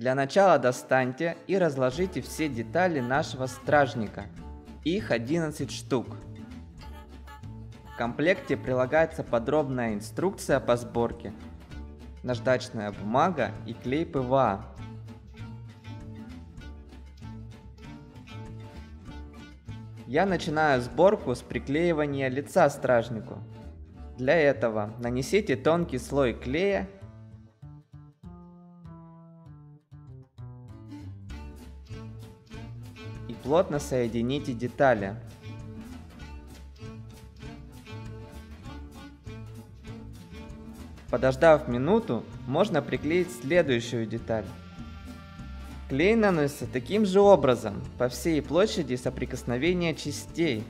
Для начала достаньте и разложите все детали нашего стражника. Их 11 штук. В комплекте прилагается подробная инструкция по сборке, наждачная бумага и клей ПВА. Я начинаю сборку с приклеивания лица стражнику. Для этого нанесите тонкий слой клея плотно соедините детали. Подождав минуту, можно приклеить следующую деталь. Клей наносится таким же образом по всей площади соприкосновения частей.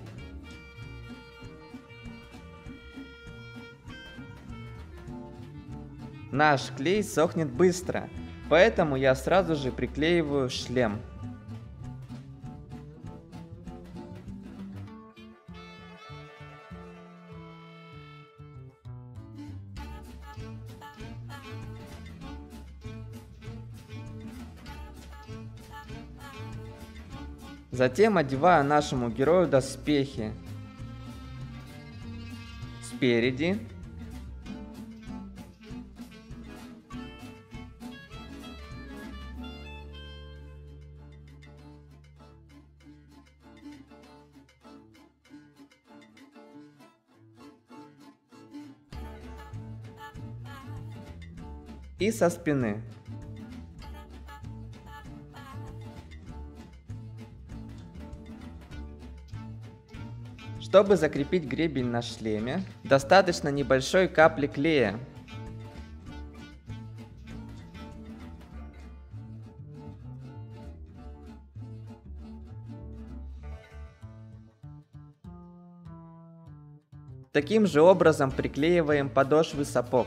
Наш клей сохнет быстро, поэтому я сразу же приклеиваю шлем. Затем одеваю нашему герою доспехи. Спереди. И со спины. Чтобы закрепить гребень на шлеме, достаточно небольшой капли клея. Таким же образом приклеиваем подошвы сапог.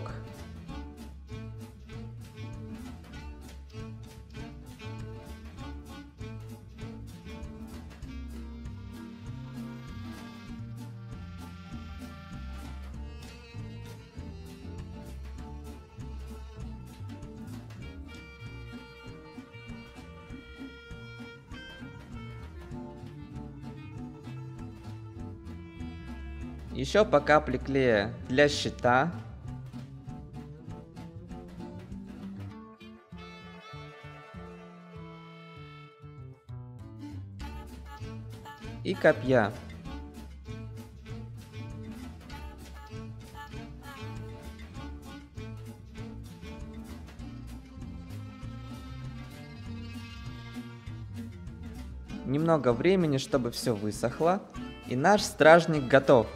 Еще по капле клея для щита. И копья. Немного времени, чтобы все высохло. И наш стражник готов.